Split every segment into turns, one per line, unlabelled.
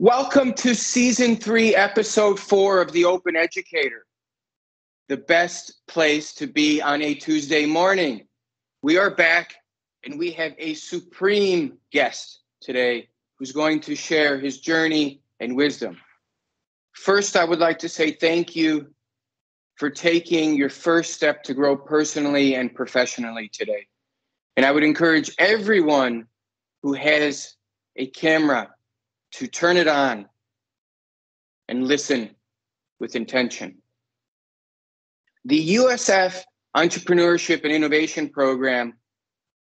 Welcome to season three, episode four of The Open Educator, the best place to be on a Tuesday morning. We are back and we have a supreme guest today who's going to share his journey and wisdom. First, I would like to say thank you for taking your first step to grow personally and professionally today. And I would encourage everyone who has a camera to turn it on and listen with intention. The USF Entrepreneurship and Innovation Program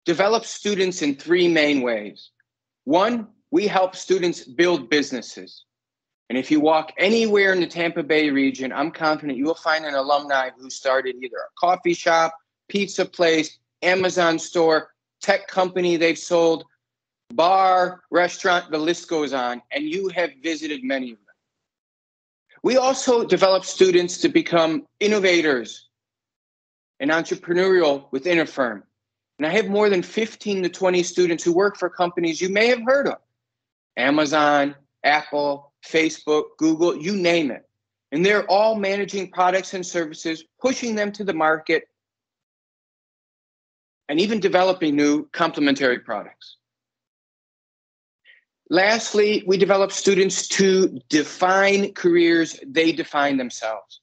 develops students in three main ways. One, we help students build businesses. And if you walk anywhere in the Tampa Bay region, I'm confident you will find an alumni who started either a coffee shop, pizza place, Amazon store, tech company they've sold, bar, restaurant, the list goes on, and you have visited many of them. We also develop students to become innovators and entrepreneurial within a firm. And I have more than 15 to 20 students who work for companies you may have heard of Amazon, Apple, Facebook, Google, you name it. And they're all managing products and services, pushing them to the market, and even developing new complementary products. Lastly, we develop students to define careers they define themselves,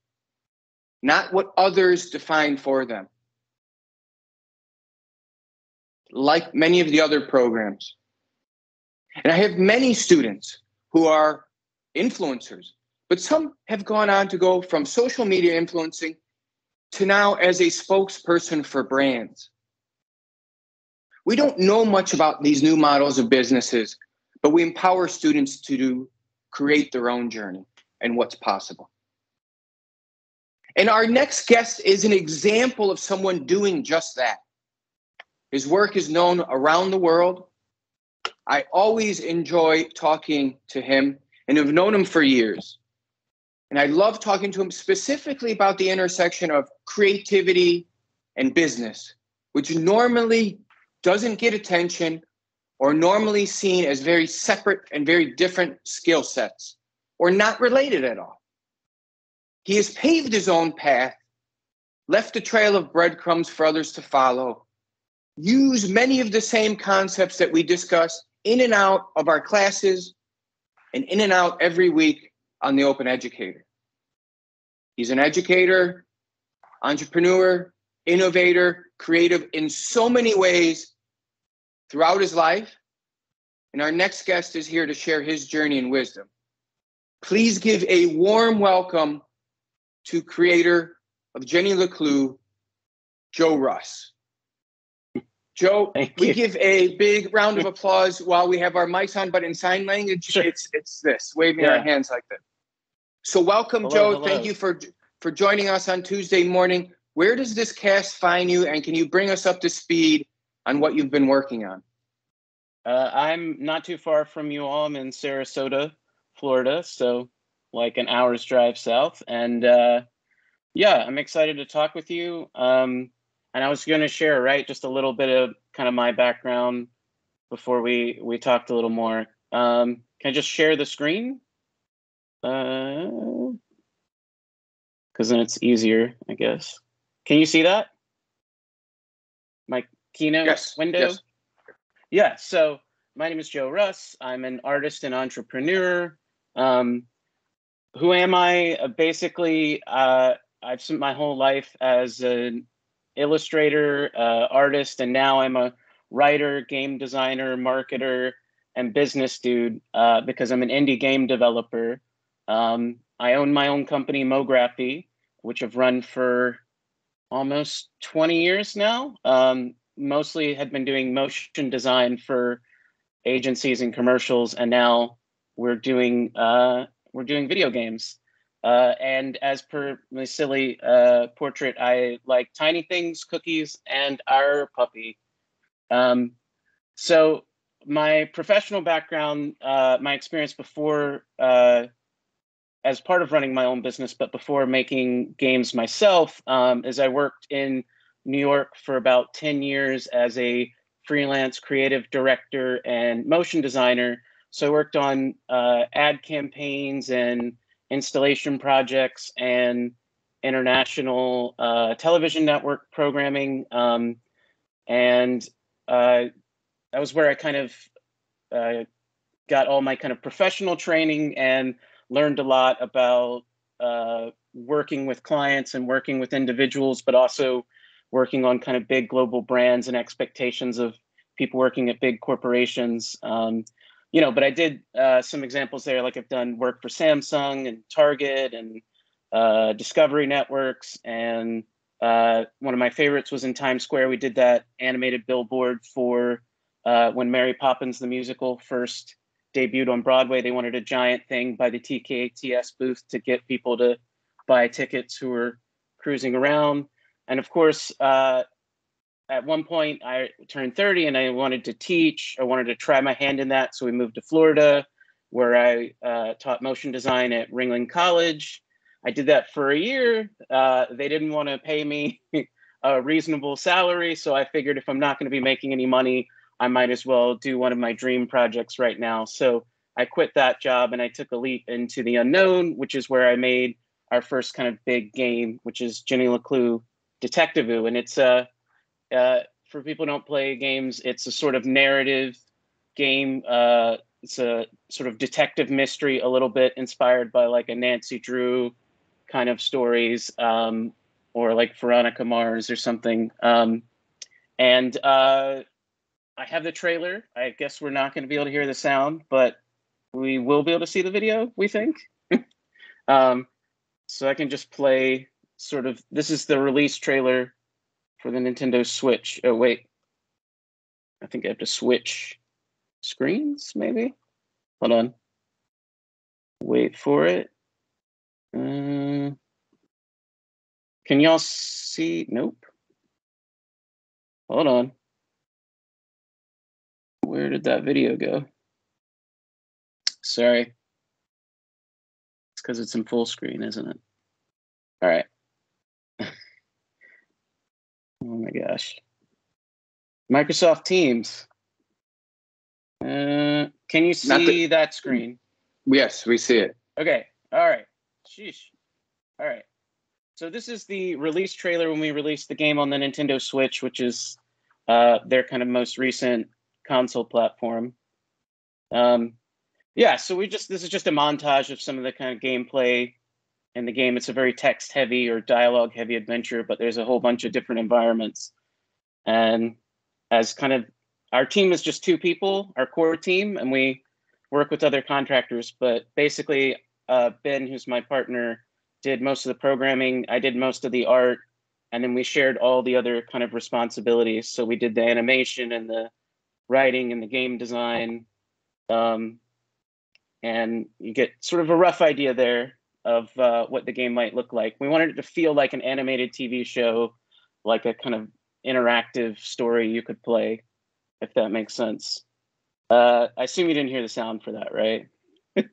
not what others define for them. Like many of the other programs. And I have many students who are influencers, but some have gone on to go from social media influencing to now as a spokesperson for brands. We don't know much about these new models of businesses but we empower students to do, create their own journey and what's possible. And our next guest is an example of someone doing just that. His work is known around the world. I always enjoy talking to him and have known him for years. And I love talking to him specifically about the intersection of creativity and business, which normally doesn't get attention or normally seen as very separate and very different skill sets, or not related at all. He has paved his own path, left a trail of breadcrumbs for others to follow, used many of the same concepts that we discuss in and out of our classes and in and out every week on the Open Educator. He's an educator, entrepreneur, innovator, creative in so many ways throughout his life. And our next guest is here to share his journey and wisdom. Please give a warm welcome to creator of Jenny LeClue, Joe Russ. Joe,
Thank
we
you.
give a big round of applause while we have our mics on, but in sign language,
Sure.
it's it's this, waving our hands like this. So welcome,
Hello,
Joe.
hello.
Thank you for for joining us on Tuesday morning. Where does this cast find you, and can you bring us up to speed on what you've been working on?
Uh, I'm not too far from you all. I'm in Sarasota, Florida, so like an hour's drive south. And uh, yeah, I'm excited to talk with you. Um, and I was going to share, right, just a little bit of kind of my background before we we talked a little more. Um, can I just share the screen? Because then it's easier, I guess. Can you see that? My keynote
Yes,
window.
yes.
Yeah, so my name is Joe Russ. I'm an artist and entrepreneur. Um, who am I? Uh, basically, uh, I've spent my whole life as an illustrator, uh, artist, and now I'm a writer, game designer, marketer, and business dude uh, because I'm an indie game developer. Um, I own my own company, Mografi, which I've run for almost 20 years now. Um, mostly had been doing motion design for agencies and commercials, and now we're doing uh, we're doing video games. Uh, and as per my silly uh, portrait, I like tiny things, cookies, and our puppy. Um, so my professional background, uh, my experience before, uh, as part of running my own business, but before making games myself, um, is I worked in New York for about 10 years as a freelance creative director and motion designer. So I worked on uh, ad campaigns and installation projects and international uh, television network programming. Um, and uh, that was where I kind of uh, got all my kind of professional training and learned a lot about uh, working with clients and working with individuals, but also working on kind of big global brands and expectations of people working at big corporations. Um, you know, but I did uh, some examples there, like I've done work for Samsung and Target and uh, Discovery Networks. And uh, one of my favorites was in Times Square. We did that animated billboard for uh, when Mary Poppins the musical first debuted on Broadway. They wanted a giant thing by the TKTS booth to get people to buy tickets who were cruising around. And of course, uh, at one point I turned 30 and I wanted to teach. I wanted to try my hand in that. So we moved to Florida, where I uh, taught motion design at Ringling College. I did that for a year. Uh, they didn't want to pay me a reasonable salary. So I figured if I'm not going to be making any money, I might as well do one of my dream projects right now. So I quit that job and I took a leap into the unknown, which is where I made our first kind of big game, which is Jenny LeClue Detectivú. And it's a, uh, for people who don't play games, it's a sort of narrative game. Uh, it's a sort of detective mystery, a little bit inspired by like a Nancy Drew kind of stories, um, or like Veronica Mars or something. Um, and uh, I have the trailer. I guess we're not going to be able to hear the sound, but we will be able to see the video, we think. um, so I can just play sort of, this is the release trailer for the Nintendo Switch. Oh, wait. I think I have to switch screens, maybe? Hold on. Wait for it. Uh, can y'all see? Nope. Hold on. Where did that video go? Sorry. It's because it's in full screen, isn't it? All right. Oh my gosh. Microsoft Teams. Uh, can you see the, that screen?
Yes, we see it.
Okay. All right. Sheesh. All right. So this is the release trailer when we released the game on the Nintendo Switch, which is uh, their kind of most recent console platform. Um, yeah, so we just this is just a montage of some of the kind of gameplay in the game. It's a very text heavy or dialogue heavy adventure, but there's a whole bunch of different environments. And as kind of our team is just two people, our core team, and we work with other contractors. But basically, uh, Ben, who's my partner, did most of the programming. I did most of the art, and then we shared all the other kind of responsibilities. So we did the animation and the writing and the game design. Um, and you get sort of a rough idea there of uh, what the game might look like. We wanted it to feel like an animated TV show, like a kind of interactive story you could play, if that makes sense. Uh, I assume you didn't hear the sound for that, right?
um,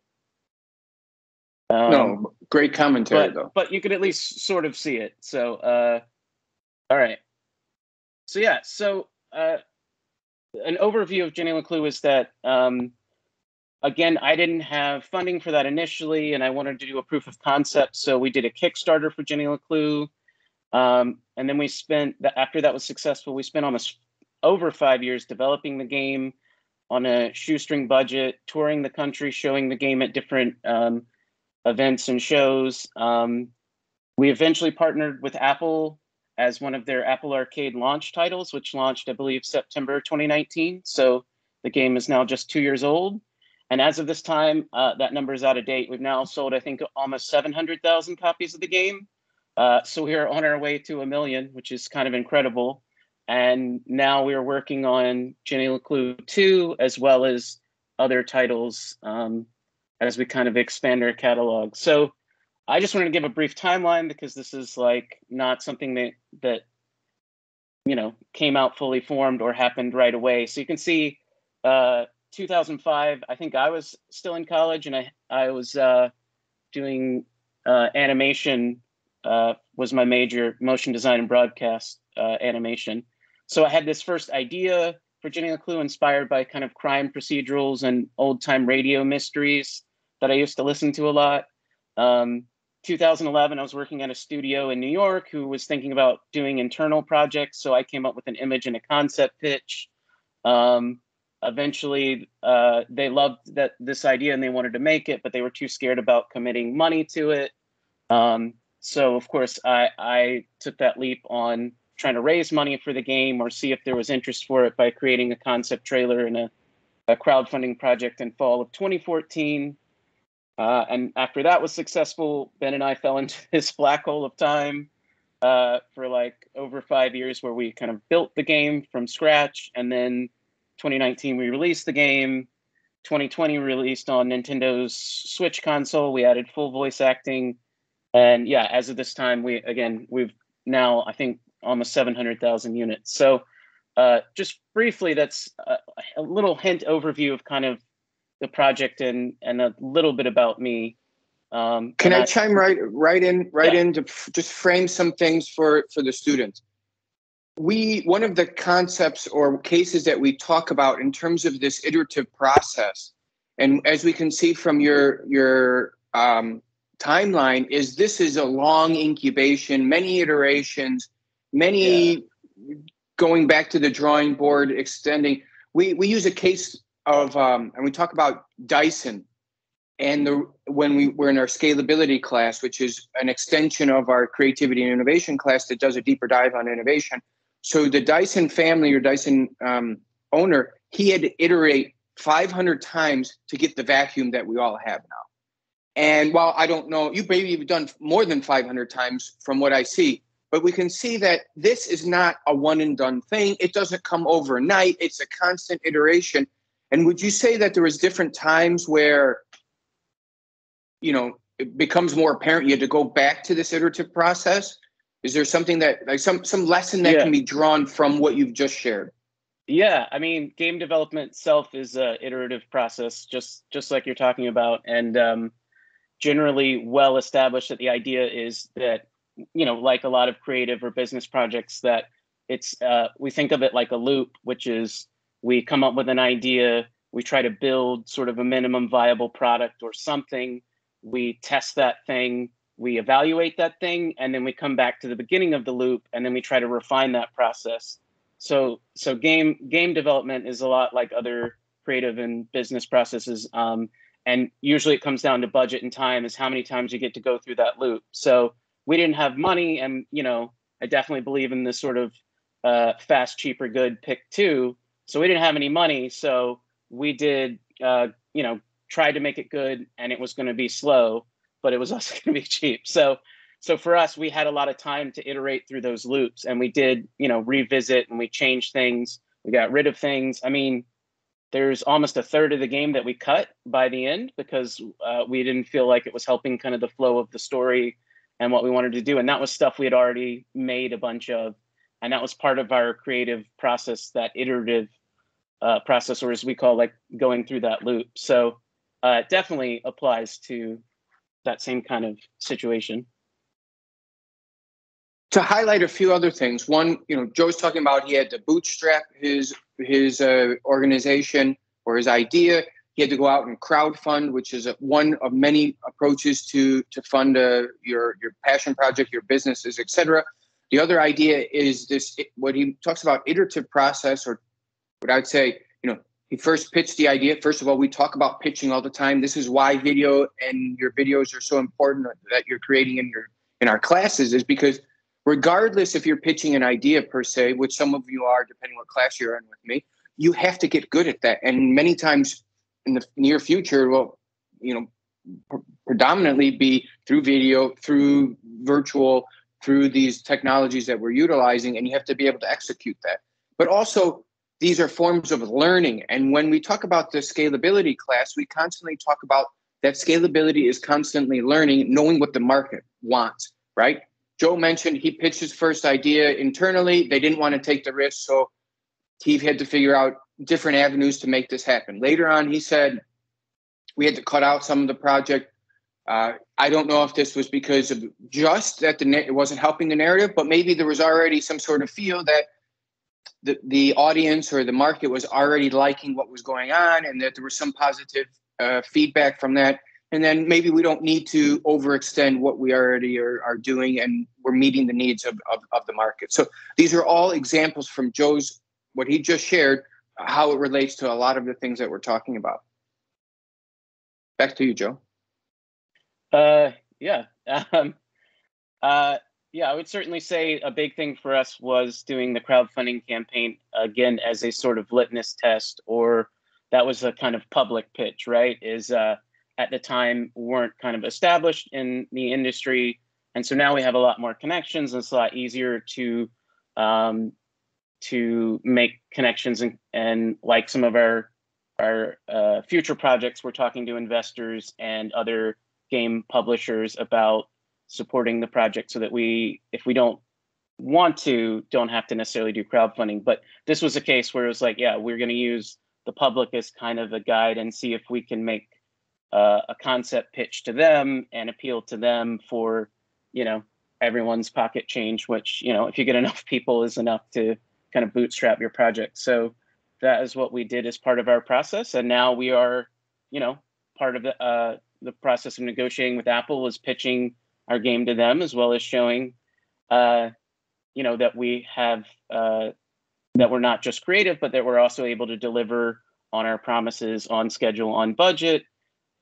no, great commentary
but,
though.
But you could at least sort of see it. So, uh, all right. So yeah, so uh, an overview of Jenny LeClue is that um, again, I didn't have funding for that initially, and I wanted to do a proof of concept. So we did a Kickstarter for Jenny LeClue. Um, and then we spent, after that was successful, we spent almost over five years developing the game on a shoestring budget, touring the country, showing the game at different um, events and shows. Um, we eventually partnered with Apple as one of their Apple Arcade launch titles, which launched, I believe, September 2019. So the game is now just two years old. And as of this time, uh, that number is out of date. We've now sold, I think, almost 700,000 copies of the game. Uh, so we are on our way to a million, which is kind of incredible. And now we are working on Jenny LeClue 2, as well as other titles um, as we kind of expand our catalog. So I just wanted to give a brief timeline because this is like not something that that you know came out fully formed or happened right away. So you can see, uh, 2005. I think I was still in college, and I I was uh, doing uh, animation. Uh, was my major motion design and broadcast uh, animation. So I had this first idea Virginia Clue inspired by kind of crime procedurals and old time radio mysteries that I used to listen to a lot. Um, 2011, I was working at a studio in New York who was thinking about doing internal projects. So I came up with an image and a concept pitch. Um, eventually, uh, they loved that this idea and they wanted to make it, but they were too scared about committing money to it. Um, so of course, I, I took that leap on trying to raise money for the game or see if there was interest for it by creating a concept trailer and a, a crowdfunding project in fall of 2014. Uh, and after that was successful, Ben and I fell into this black hole of time uh, for like over five years where we kind of built the game from scratch. And then 2019, we released the game. 2020 released on Nintendo's Switch console. We added full voice acting. And yeah, as of this time, we again, we've now, I think, almost 700,000 units. So, uh, just briefly, that's a, a, little hint overview of kind of the project and and a little bit about me.
Um, Can I, I, chime right right in right yeah. in to f- just frame some things for for the students? We one of the concepts or cases that we talk about in terms of this iterative process, and as we can see from your your um, timeline, is this is a long incubation, many iterations many yeah. going back to the drawing board, extending. We we use a case of um, and we talk about Dyson and the when we were in our scalability class, which is an extension of our creativity and innovation class that does a deeper dive on innovation. So the Dyson family or Dyson um, owner, he had to iterate 500 times to get the vacuum that we all have now. And while I don't know, you maybe you've done more than 500 times from what I see, but we can see that this is not a one and done thing. It doesn't come overnight. It's a constant iteration. And would you say that there was different times where, you know, it becomes more apparent you had to go back to this iterative process? Is there something that like some some lesson that yeah. can be drawn from what you've just shared?
Yeah, I mean, game development itself is a iterative process, just just like you're talking about, and um, generally well established that the idea is that you know, like a lot of creative or business projects, that it's uh, we think of it like a loop, which is we come up with an idea, we try to build sort of a minimum viable product or something, we test that thing, we evaluate that thing, and then we come back to the beginning of the loop, and then we try to refine that process. So, so game game development is a lot like other creative and business processes. Um, and usually it comes down to budget and time is how many times you get to go through that loop so we didn't have money and you know i definitely believe in this sort of uh, fast cheaper good pick two so we didn't have any money so we did uh, you know tried to make it good and it was going to be slow but it was also going to be cheap so so for us we had a lot of time to iterate through those loops and we did you know revisit and we changed things we got rid of things i mean there's almost a third of the game that we cut by the end because uh, we didn't feel like it was helping kind of the flow of the story and what we wanted to do. And that was stuff we had already made a bunch of. And that was part of our creative process, that iterative uh, process, or as we call like going through that loop. So uh, it definitely applies to that same kind of situation.
To highlight a few other things, one, you know, Joe's talking about he had to bootstrap his his uh, organization or his idea. He had to go out and crowdfund, which is a, one of many approaches to to fund uh, your your passion project, your businesses, etc. The other idea is this: what he talks about iterative process, or what I'd say, you know, he first pitched the idea. First of all, we talk about pitching all the time. This is why video and your videos are so important that you're creating in your in our classes, is because regardless if you're pitching an idea per se, which some of you are, depending what class you're in with me, you have to get good at that. And many times in the near future will, you know, pr- predominantly be through video, through virtual, through these technologies that we're utilizing, and you have to be able to execute that. But also, these are forms of learning. And when we talk about the scalability class, we constantly talk about that scalability is constantly learning, knowing what the market wants, right? Joe mentioned he pitched his first idea internally. They didn't want to take the risk, so he had to figure out different avenues to make this happen. Later on, he said we had to cut out some of the project. Uh, I don't know if this was because of just that the it wasn't helping the narrative, but maybe there was already some sort of feel that the, the audience or the market was already liking what was going on and that there was some positive uh, feedback from that. And then maybe we don't need to overextend what we already are, are doing and we're meeting the needs of, of, of the market. So these are all examples from joe's what he just shared how it relates to a lot of the things that we're talking about. Back to you joe.
Uh yeah. Um uh yeah i would certainly say a big thing for us was doing the crowdfunding campaign again as a sort of litmus test or that was a kind of public pitch right is uh at the time weren't kind of established in the industry. And so now we have a lot more connections and it's a lot easier to um, to make connections and, and like some of our our uh, future projects, we're talking to investors and other game publishers about supporting the project so that we, if we don't want to, don't have to necessarily do crowdfunding. But this was a case where it was like, yeah, we're going to use the public as kind of a guide and see if we can make uh, a concept pitch to them and appeal to them for you know everyone's pocket change which you know if you get enough people is enough to kind of bootstrap your project so that is what we did as part of our process and now we are you know part of the uh, the process of negotiating with apple was pitching our game to them as well as showing uh, you know that we have uh, that we're not just creative but that we're also able to deliver on our promises on schedule on budget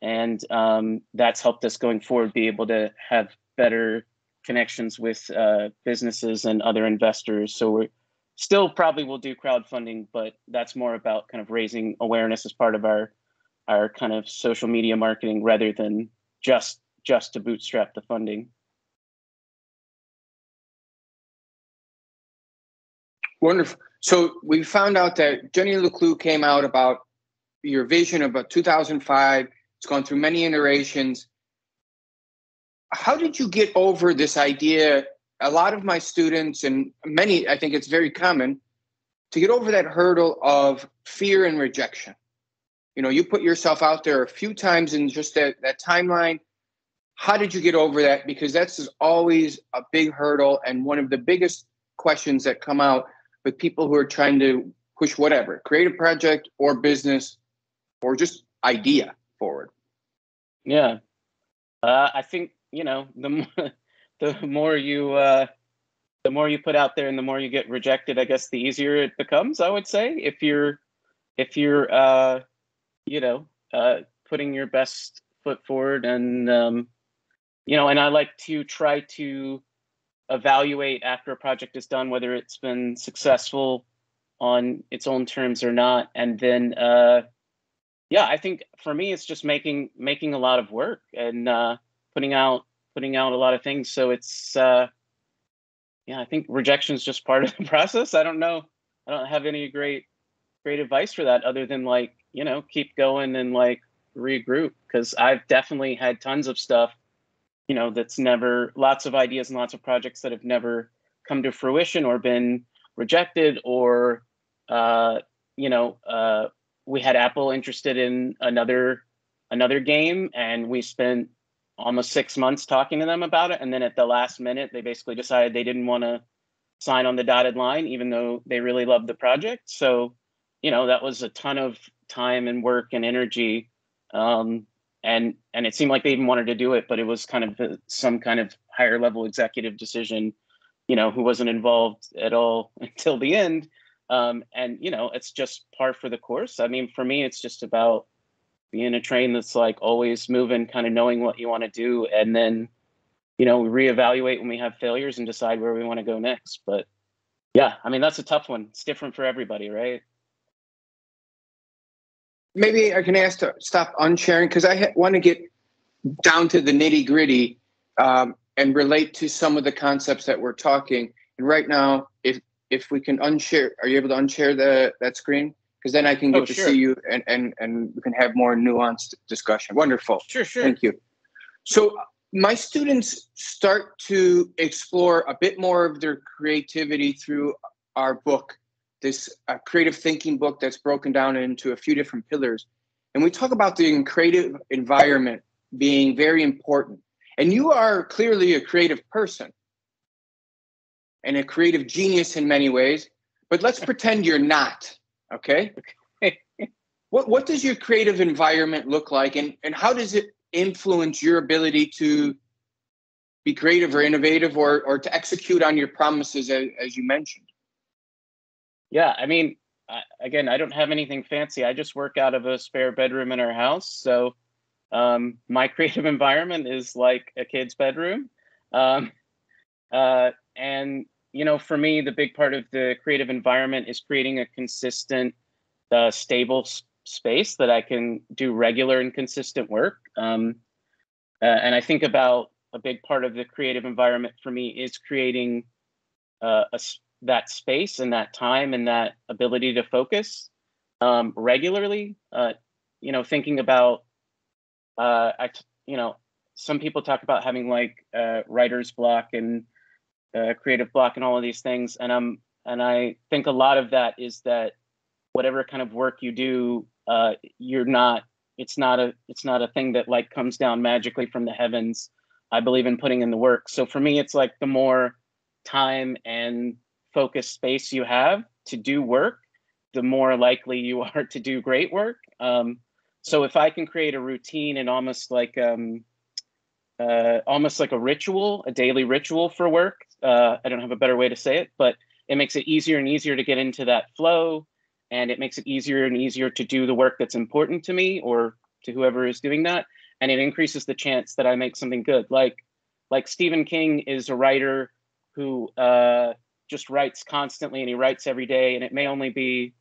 and um, that's helped us going forward be able to have better connections with uh, businesses and other investors. So we're still probably will do crowdfunding, but that's more about kind of raising awareness as part of our our kind of social media marketing rather than just just to bootstrap the funding.
Wonderful. So we found out that Jenny LeClue came out about your vision about 2005 it's gone through many iterations. How did you get over this idea? A lot of my students, and many, I think it's very common, to get over that hurdle of fear and rejection. You know, you put yourself out there a few times in just that, that timeline. How did you get over that? Because that's always a big hurdle and one of the biggest questions that come out with people who are trying to push whatever, create a project or business or just idea forward.
Yeah, uh, I think you know the more, the more you uh, the more you put out there and the more you get rejected, I guess the easier it becomes. I would say if you're if you're uh, you know uh, putting your best foot forward and um, you know, and I like to try to evaluate after a project is done whether it's been successful on its own terms or not, and then uh, yeah, I think for me it's just making making a lot of work and uh, putting out putting out a lot of things. So it's uh, yeah, I think rejection is just part of the process. I don't know. I don't have any great great advice for that other than like you know keep going and like regroup because I've definitely had tons of stuff you know that's never lots of ideas and lots of projects that have never come to fruition or been rejected or uh, you know uh, we had Apple interested in another another game, and we spent almost six months talking to them about it. And then at the last minute, they basically decided they didn't want to sign on the dotted line, even though they really loved the project. So, you know, that was a ton of time and work and energy. Um, and and it seemed like they even wanted to do it, but it was kind of some kind of higher level executive decision, you know, who wasn't involved at all until the end. Um, and you know, it's just par for the course. I mean, for me, it's just about being a train that's like always moving, kind of knowing what you want to do, and then you know, reevaluate when we have failures and decide where we want to go next. But yeah, I mean, that's a tough one. It's different for everybody, right?
Maybe I can ask to stop unsharing because I ha- want to get down to the nitty gritty um, and relate to some of the concepts that we're talking. And right now, if if we can unshare, are you able to unshare the that screen? Because then I can get oh, to sure. see you and, and and we can have more nuanced discussion. Wonderful.
Sure, sure.
Thank you. So my students start to explore a bit more of their creativity through our book, this uh, creative thinking book that's broken down into a few different pillars. And we talk about the creative environment being very important. And you are clearly a creative person and a creative genius in many ways. but let's pretend you're not. Okay.
Okay.
what what does your creative environment look like, and and how does it influence your ability to be creative or innovative, or or to execute on your promises as, as you mentioned?
Yeah, I mean, I, again, I don't have anything fancy. I just work out of a spare bedroom in our house, so um, my creative environment is like a kid's bedroom. Um, uh, and you know, for me, the big part of the creative environment is creating a consistent, uh, stable s- space that I can do regular and consistent work. Um, uh, and I think about a big part of the creative environment for me is creating uh, a, that space and that time and that ability to focus um, regularly. Uh, you know, thinking about, uh, I, you know, some people talk about having like uh, writer's block and uh, creative block and all of these things, and I'm and I think a lot of that is that whatever kind of work you do, uh, you're not. It's not a. It's not a thing that like comes down magically from the heavens. I believe in putting in the work. So for me, it's like the more time and focused space you have to do work, the more likely you are to do great work. Um, so if I can create a routine and almost like um, uh, almost like a ritual, a daily ritual for work. Uh, I don't have a better way to say it, but it makes it easier and easier to get into that flow, and it makes it easier and easier to do the work that's important to me or to whoever is doing that, and it increases the chance that I make something good. Like like Stephen King is a writer who uh, just writes constantly, and he writes every day, and it may only be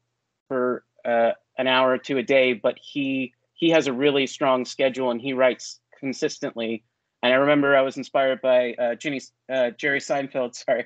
for uh, an hour or two a day, but he he has a really strong schedule and he writes consistently and I remember I was inspired by uh, Ginny, uh, Jerry Seinfeld, sorry,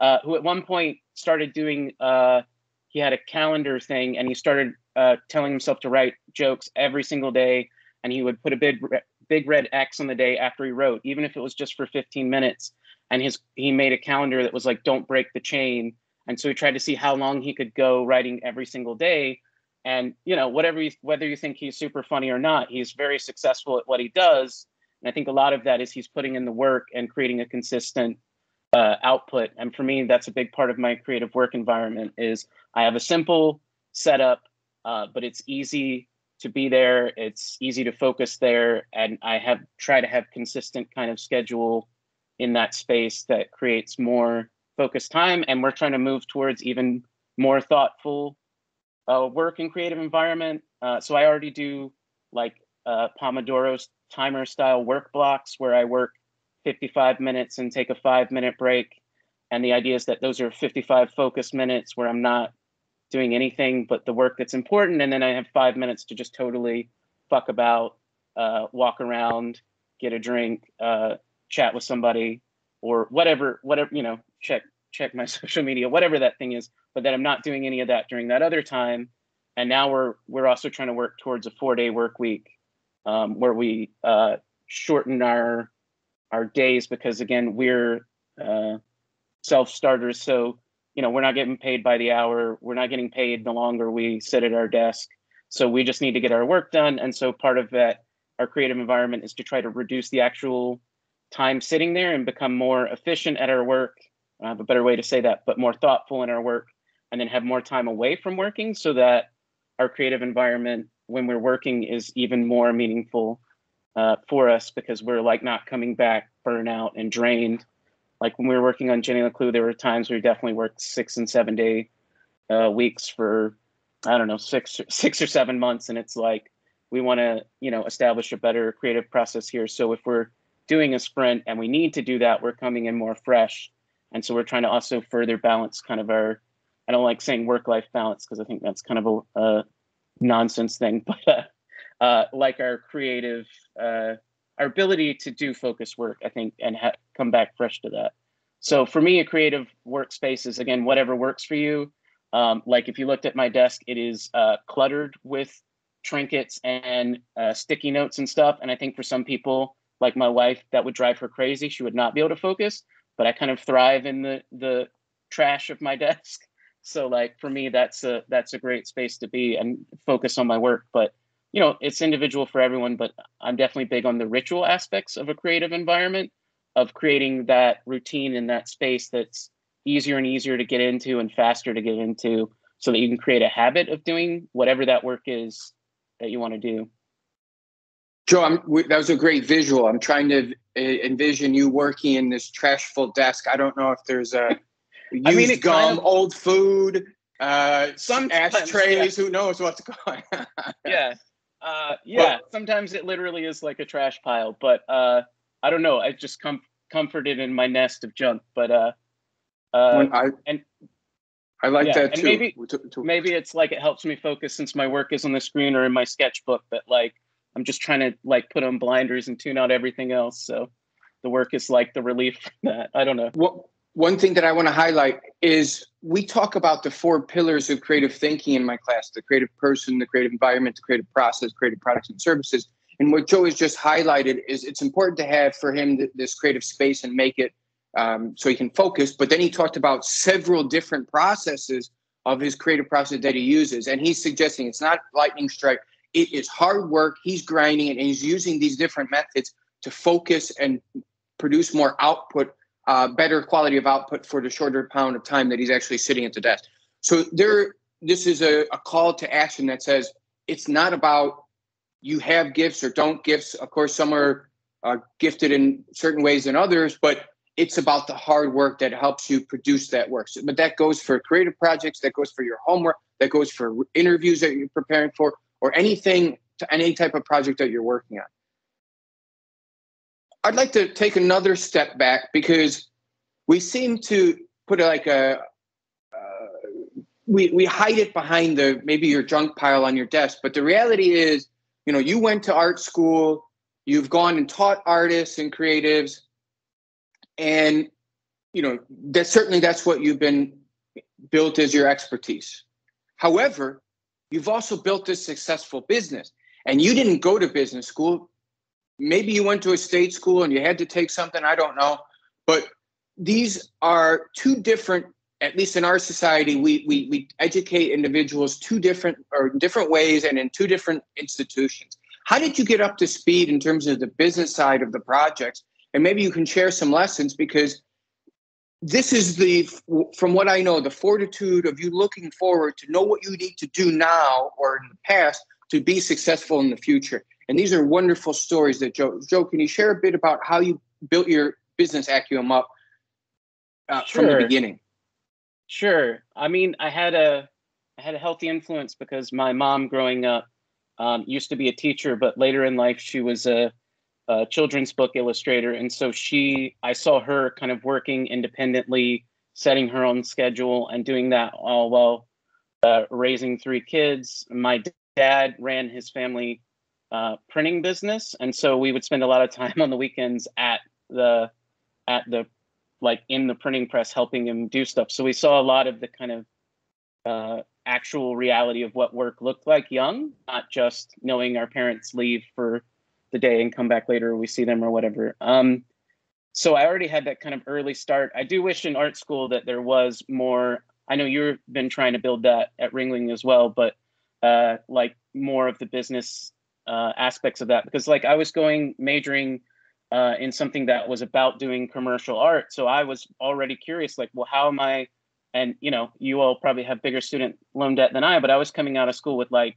uh, who at one point started doing, uh, he had a calendar thing and he started uh, telling himself to write jokes every single day. And he would put a big, big red X on the day after he wrote, even if it was just for 15 minutes. And his, he made a calendar that was like, don't break the chain. And so he tried to see how long he could go writing every single day. And, you know, whatever, you, whether you think he's super funny or not, he's very successful at what he does and I think a lot of that is he's putting in the work and creating a consistent uh, output. And for me, that's a big part of my creative work environment is I have a simple setup, uh, but it's easy to be there. It's easy to focus there. And I have try to have consistent kind of schedule in that space that creates more focused time. And we're trying to move towards even more thoughtful uh, work and creative environment. Uh, so I already do like uh, Pomodoro's timer style work blocks where I work 55 minutes and take a five minute break. And the idea is that those are 55 focus minutes where I'm not doing anything but the work that's important. And then I have five minutes to just totally fuck about, uh, walk around, get a drink, uh, chat with somebody, or whatever, whatever, you know, check check my social media, whatever that thing is, but that I'm not doing any of that during that other time. And now we're we're also trying to work towards a four day work week um, where we uh, shorten our our days because again we're uh, self starters, so you know we're not getting paid by the hour. We're not getting paid the longer we sit at our desk. So we just need to get our work done, and so part of that our creative environment is to try to reduce the actual time sitting there and become more efficient at our work. Have a better way to say that, but more thoughtful in our work, and then have more time away from working so that our creative environment when we're working is even more meaningful uh, for us because we're like not coming back burnout and drained. Like when we were working on Jenny LeClue, there were times we definitely worked six and seven day uh, weeks for I don't know six six or seven months, and it's like we want to you know establish a better creative process here. So if we're doing a sprint and we need to do that, we're coming in more fresh, and so we're trying to also further balance kind of our I don't like saying work life balance because I think that's kind of a, a nonsense thing, but uh, uh, like our creative, uh, our ability to do focus work, I think, and ha- come back fresh to that. So for me, a creative workspace is again whatever works for you. Um, like if you looked at my desk, it is uh, cluttered with trinkets and uh, sticky notes and stuff. And I think for some people, like my wife, that would drive her crazy. She would not be able to focus. But I kind of thrive in the the trash of my desk so like for me that's a that's a great space to be and focus on my work but you know it's individual for everyone but i'm definitely big on the ritual aspects of a creative environment of creating that routine in that space that's easier and easier to get into and faster to get into so that you can create a habit of doing whatever that work is that you want to do.
Joe, I'm, that was a great visual. I'm trying to envision you working in this trashful desk. I don't know if there's a used I mean, gum, kind of, old food, uh, some ashtrays. Yeah. Who knows what's going? on?
yeah, uh, yeah. But, sometimes it literally is like a trash pile, but uh, I don't know. I just com- comforted in my nest of junk. But uh, uh, I, and
I like yeah, that too.
Maybe, maybe it's like it helps me focus since my work is on the screen or in my sketchbook. That like I'm just trying to like put on blinders and tune out everything else. So the work is like the relief from that. I don't know.
Well, one thing that I want to highlight is we talk about the four pillars of creative thinking in my class the creative person, the creative environment, the creative process, creative products and services. And what Joe has just highlighted is it's important to have for him this creative space and make it um, so he can focus. But then he talked about several different processes of his creative process that he uses. And he's suggesting it's not lightning strike, it is hard work. He's grinding it and he's using these different methods to focus and produce more output, uh, better quality of output for the shorter amount of time that he's actually sitting at the desk. So there, this is a, a call to action that says it's not about you have gifts or don't gifts. Of course, some are uh, gifted in certain ways than others, but it's about the hard work that helps you produce that work. So, but that goes for creative projects, that goes for your homework, that goes for interviews that you're preparing for, or anything to any type of project that you're working on. I'd like to take another step back because we seem to put it like a uh, we we hide it behind the maybe your junk pile on your desk, but the reality is, you know, you went to art school, you've gone and taught artists and creatives, and you know that certainly that's what you've been built as your expertise. However, you've also built a successful business, and you didn't go to business school maybe you went to a state school and you had to take something i don't know. But these are two different at least in our society we we, we educate individuals two different or different ways and in two different institutions. How did you get up to speed in terms of the business side of the projects? And maybe you can share some lessons because this is the from what i know the fortitude of you looking forward to know what you need to do now or in the past to be successful in the future and these are wonderful stories that Joe. Joe, can you share a bit about how you built your business Acuum up uh, sure. from the beginning?
Sure. I mean, I had a I had a healthy influence because my mom, growing up, um, used to be a teacher, but later in life she was a, a children's book illustrator, and so she I saw her kind of working independently, setting her own schedule, and doing that all while uh, raising three kids. My dad ran his family uh, printing business, and so we would spend a lot of time on the weekends at the at the like in the printing press helping him do stuff. So we saw a lot of the kind of uh, actual reality of what work looked like young, not just knowing our parents leave for the day and come back later we see them or whatever. Um, so I already had that kind of early start. I do wish in art school that there was more. I know you've been trying to build that at Ringling as well, but uh, like more of the business uh, aspects of that because like I was going majoring uh, in something that was about doing commercial art, so I was already curious like, well, how am I? And you know, you all probably have bigger student loan debt than I, but I was coming out of school with like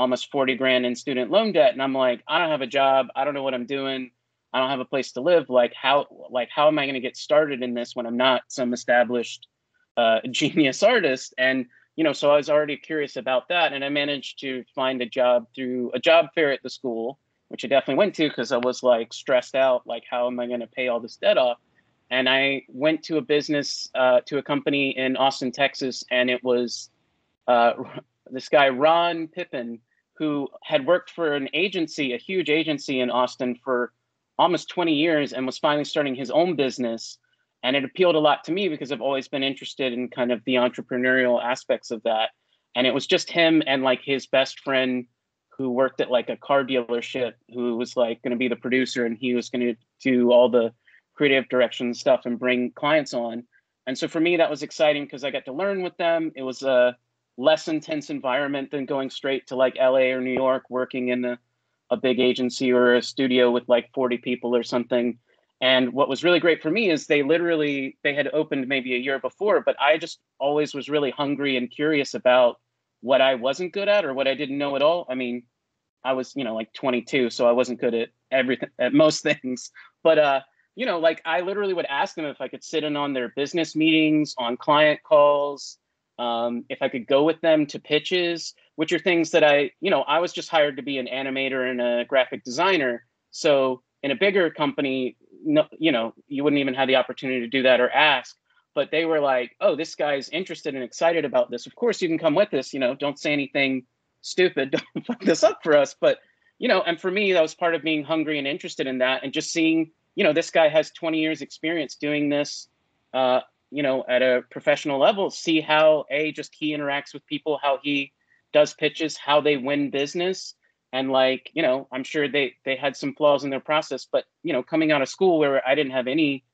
almost 40 grand in student loan debt. And i'm like i don't have a job. I don't know what i'm doing. I don't have a place to live. Like how like how am i going to get started in this when i'm not some established uh, genius artist? And you know, so I was already curious about that, and I managed to find a job through a job fair at the school, which I definitely went to because I was like stressed out, like how am I going to pay all this debt off? And I went to a business, uh, to a company in Austin, Texas, and it was uh, this guy Ron Pippin, who had worked for an agency, a huge agency in Austin for almost 20 years, and was finally starting his own business and it appealed a lot to me because I've always been interested in kind of the entrepreneurial aspects of that. And it was just him and like his best friend who worked at like a car dealership who was like going to be the producer and he was going to do all the creative direction stuff and bring clients on. And so for me, that was exciting because I got to learn with them. It was a less intense environment than going straight to like LA or New York, working in a, a big agency or a studio with like 40 people or something And what was really great for me is they literally they had opened maybe a year before, but I just always was really hungry and curious about what I wasn't good at or what I didn't know at all. I mean, I was, you know, like 22, so I wasn't good at everything at most things. But uh, you know, like I literally would ask them if I could sit in on their business meetings, on client calls, um, if I could go with them to pitches, which are things that I, you know, I was just hired to be an animator and a graphic designer. So in a bigger company, no, you know, you wouldn't even have the opportunity to do that or ask. But they were like, "Oh, this guy's interested and excited about this. Of course, you can come with us. You know, don't say anything stupid. Don't fuck this up for us." But you know, and for me, that was part of being hungry and interested in that, and just seeing, you know, this guy has 20 years experience doing this, uh, you know, at a professional level. See how a just he interacts with people, how he does pitches, how they win business, and like you know i'm sure they they had some flaws in their process but you know coming out of school where i didn't have any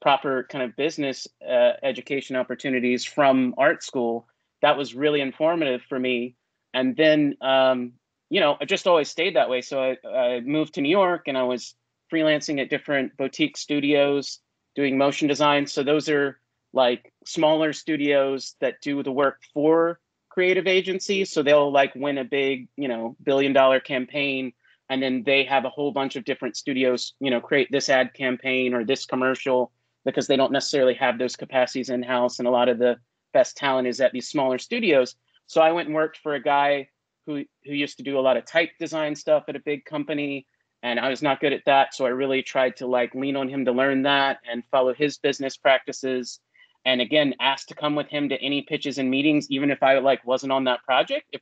proper kind of business uh, education opportunities from art school that was really informative for me. And then um, you know i just always stayed that way. So I, I moved to new york and i was freelancing at different boutique studios doing motion design. So those are like smaller studios that do the work for creative agencies. So they'll like win a big, you know, billion dollar campaign. And then they have a whole bunch of different studios, you know, create this ad campaign or this commercial because they don't necessarily have those capacities in house. And a lot of the best talent is at these smaller studios. So I went and worked for a guy who who used to do a lot of type design stuff at a big company and I was not good at that so I really tried to like lean on him to learn that and follow his business practices and again asked to come with him to any pitches and meetings even if i like wasn't on that project if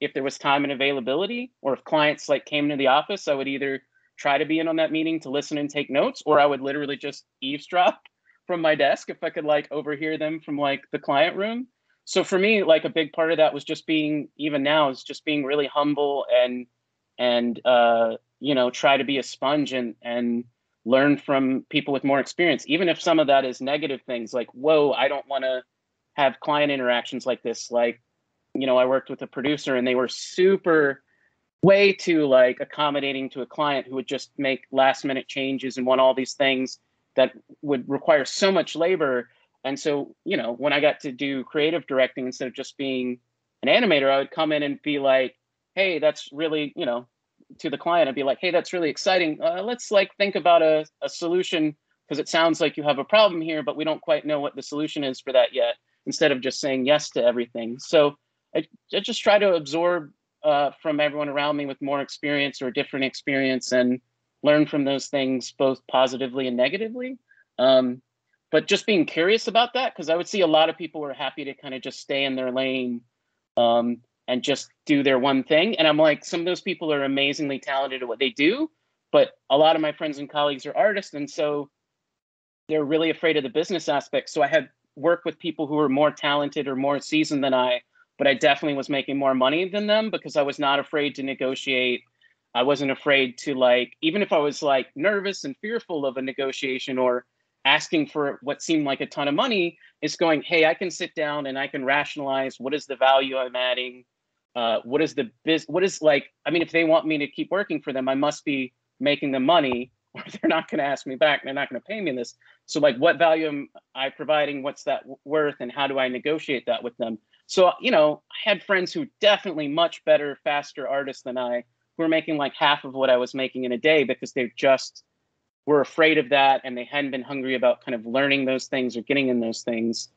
if there was time and availability or if clients like came into the office i would either try to be in on that meeting to listen and take notes or i would literally just eavesdrop from my desk if i could like overhear them from like the client room. So for me like a big part of that was just being even now is just being really humble and and uh you know try to be a sponge and and learn from people with more experience, even if some of that is negative things like, whoa, I don't want to have client interactions like this. Like, you know, I worked with a producer and they were super way too like accommodating to a client who would just make last minute changes and want all these things that would require so much labor. And so, you know, when I got to do creative directing instead of just being an animator, I would come in and be like, hey, that's really, you know, to the client and be like, hey, that's really exciting. Uh, let's like think about a, a solution because it sounds like you have a problem here, but we don't quite know what the solution is for that yet, instead of just saying yes to everything. So I, I just try to absorb uh, from everyone around me with more experience or different experience and learn from those things both positively and negatively. Um, but just being curious about that because I would see a lot of people were happy to kind of just stay in their lane um, and just do their one thing. And I'm like, some of those people are amazingly talented at what they do, but a lot of my friends and colleagues are artists. And so they're really afraid of the business aspect. So I had worked with people who were more talented or more seasoned than I, but I definitely was making more money than them because I was not afraid to negotiate. I wasn't afraid to like, even if I was like nervous and fearful of a negotiation or asking for what seemed like a ton of money, it's going, hey, I can sit down and I can rationalize what is the value I'm adding uh, what is the biz what is like i mean if they want me to keep working for them i must be making them money or they're not going to ask me back they're not going to pay me in this. So like what value am i providing? What's that worth? And how do i negotiate that with them? So you know i had friends who definitely much better faster artists than i who were making like half of what i was making in a day because they just were afraid of that and they hadn't been hungry about kind of learning those things or getting in those things.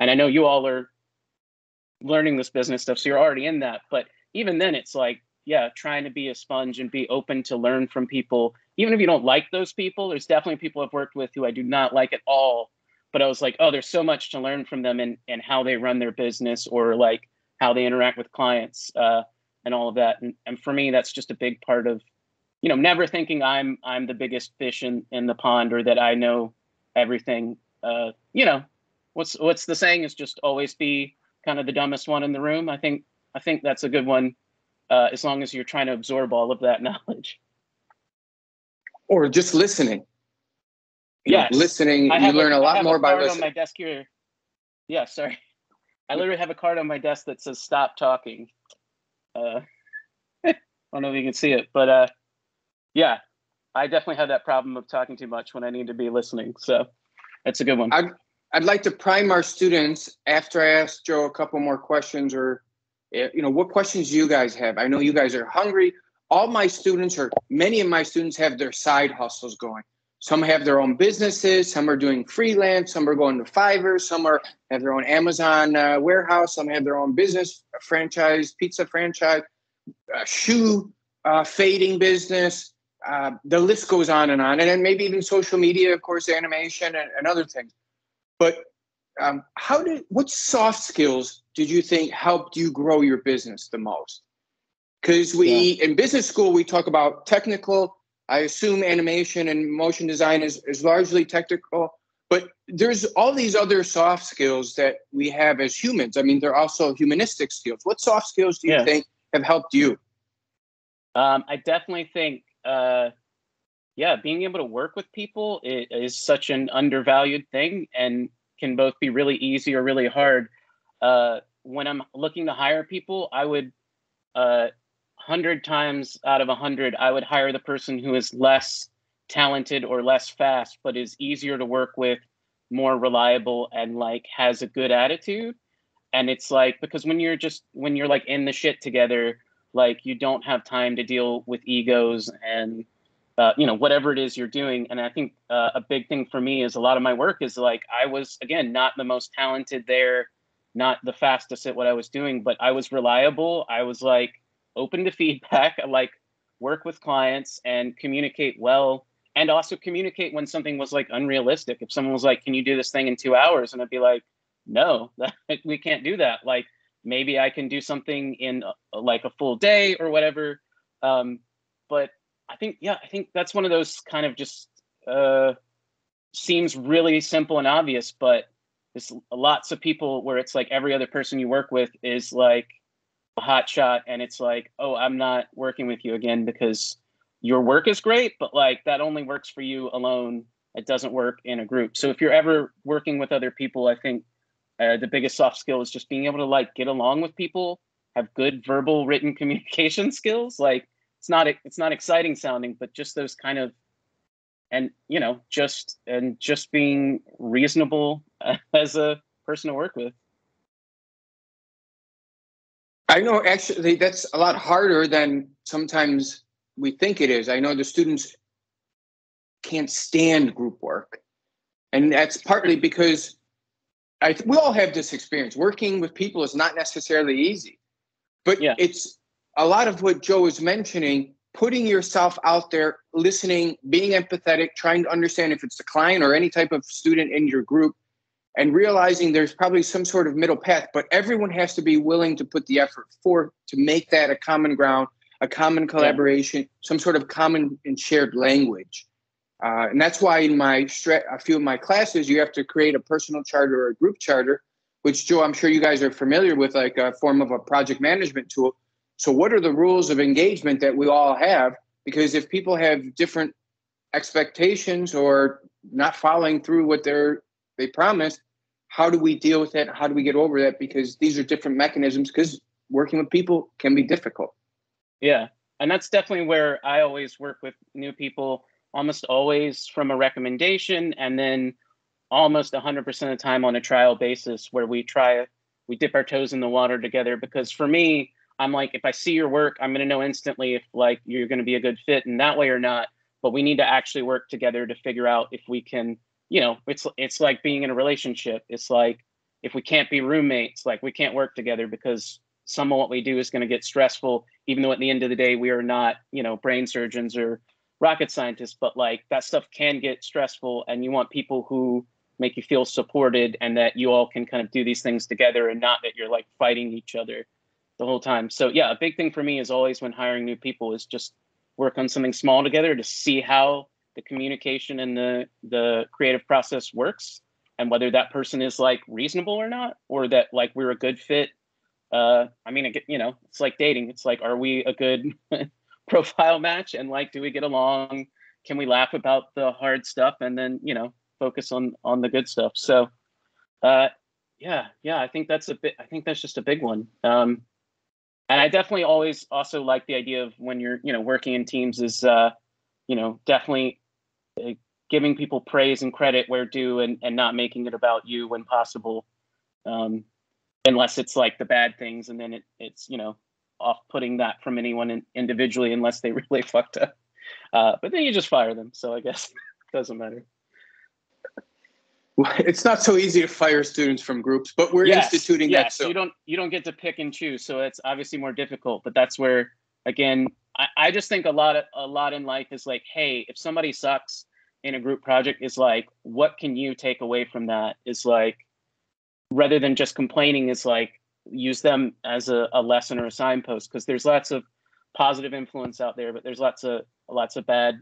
And i know you all are learning this business stuff. So you're already in that. But even then, it's like, yeah, trying to be a sponge and be open to learn from people. Even if you don't like those people, there's definitely people I've worked with who I do not like at all. But I was like, oh, there's so much to learn from them and, and how they run their business or like how they interact with clients uh, and all of that. And, and for me, that's just a big part of, you know, never thinking I'm I'm the biggest fish in, in the pond or that I know everything. Uh, you know, what's what's the saying is just always be kind of the dumbest one in the room. I think I think that's a good one, uh, as long as you're trying to absorb all of that knowledge.
Or just listening.
Yeah,
listening. you learn a, a lot more
a
by listening.
on my desk here. Yeah, sorry. I literally have a card on my desk that says "Stop talking." Uh, I don't know if you can see it, but uh, yeah, I definitely have that problem of talking too much when I need to be listening. So it's a good one.
I'd, I'd like to prime our students after I ask Joe a couple more questions or, eh, you know, what questions you guys have? I know you guys are hungry. All my students or many of my students have their side hustles going. Some have their own businesses. Some are doing freelance. Some are going to Fiverr. Some are have their own Amazon uh, warehouse. Some have their own business, franchise, pizza franchise, shoe uh, fading business. Uh, the list goes on and on, and then maybe even social media, of course, animation and, and other things. But um, how did what soft skills did you think helped you grow your business the most? Because we yeah. in business school we talk about technical. I assume animation and motion design is, is largely technical, but there's all these other soft skills that we have as humans. I mean, they're also humanistic skills. What soft skills do you yeah. think have helped you?
Um, I definitely think uh, yeah, being able to work with people is, is, such an undervalued thing and can both be really easy or really hard. Uh, when I'm looking to hire people, I would, uh, hundred times out of a hundred, I would hire the person who is less talented or less fast, but is easier to work with, more reliable, and like has a good attitude. And it's like because when you're just when you're like in the shit together, like you don't have time to deal with egos and uh, you know whatever it is you're doing. And i think uh, a big thing for me is a lot of my work is like i was again not the most talented there not the fastest at what i was doing but i was reliable. I was like open to feedback. I like work with clients and communicate well and also communicate when something was like unrealistic. If someone was like can you do this thing in two hours? And i'd be like no we can't do that. Like maybe I can do something in a, like a full day or whatever. Um, but I think, yeah, I think that's one of those kind of just uh, seems really simple and obvious, but there's lots of people where it's like every other person you work with is like a hot shot, and it's like, oh, I'm not working with you again because your work is great, but like that only works for you alone. It doesn't work in a group. So if you're ever working with other people, I think uh, the biggest soft skill is just being able to like get along with people, have good verbal written communication skills. Like it's not it's not exciting sounding, but just those kind of and you know just and just being reasonable uh, as a person to work with.
I know actually that's a lot harder than sometimes we think it is. I know the students can't stand group work. And that's partly because I, we all have this experience. Working with people is not necessarily easy, but yeah. it's a lot of what Joe is mentioning. Putting yourself out there, listening, being empathetic, trying to understand if it's the client or any type of student in your group, and realizing there's probably some sort of middle path. But everyone has to be willing to put the effort forth to make that a common ground, a common collaboration, yeah. some sort of common and shared language. Uh, and that's why in my a few of my classes, you have to create a personal charter or a group charter, which Joe, I'm sure you guys are familiar with, like a form of a project management tool. So, what are the rules of engagement that we all have? Because if people have different expectations or not following through what they're they promised, how do we deal with that? How do we get over that? Because these are different mechanisms. Because working with people can be difficult.
Yeah, and that's definitely where I always work with new people almost always from a recommendation and then almost 100% of the time on a trial basis where we try we dip our toes in the water together because for me i'm like if i see your work i'm going to know instantly if like you're going to be a good fit in that way or not but we need to actually work together to figure out if we can you know it's it's like being in a relationship. It's like if we can't be roommates like we can't work together because some of what we do is going to get stressful even though at the end of the day we are not you know brain surgeons or rocket scientists, but like that stuff can get stressful, and you want people who make you feel supported and that you all can kind of do these things together and not that you're like fighting each other the whole time. So yeah, a big thing for me is always when hiring new people is just work on something small together to see how the communication and the the creative process works and whether that person is like reasonable or not or that like we're a good fit. Uh i mean you know it's like dating. It's like are we a good profile match? And like do we get along? Can we laugh about the hard stuff and then you know focus on on the good stuff? So uh yeah yeah i think that's a bit i think that's just a big one. Um and i definitely always also like the idea of when you're you know working in teams is uh you know, definitely uh, giving people praise and credit where due and, and not making it about you when possible. Um, unless it's like the bad things and then it, it's, you know, off putting that from anyone in, individually unless they really fucked up. Uh, but then you just fire them. So I guess it doesn't matter.
It's not so easy to fire students from groups, but we're yes, instituting
yes.
that. So
you don't you don't get to pick and choose, so it's obviously more difficult. But that's where again, I, I just think a lot of a lot in life is like, hey, if somebody sucks in a group project, is like, what can you take away from that? Is like, rather than just complaining, is like use them as a, a lesson or a signpost because there's lots of positive influence out there, but there's lots of lots of bad,